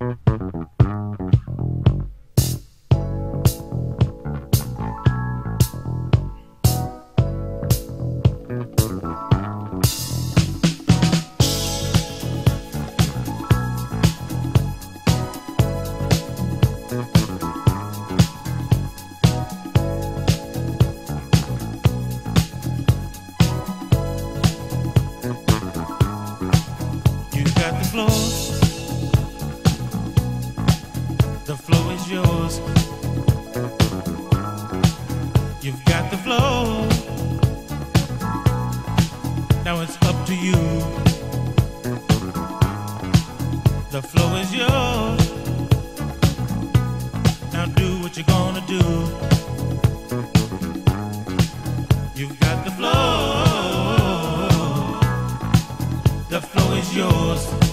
You got the floor. Yours. You've got the flow. Now it's up to you. The flow is yours. Now do what you're gonna do. You've got the flow. The flow is yours.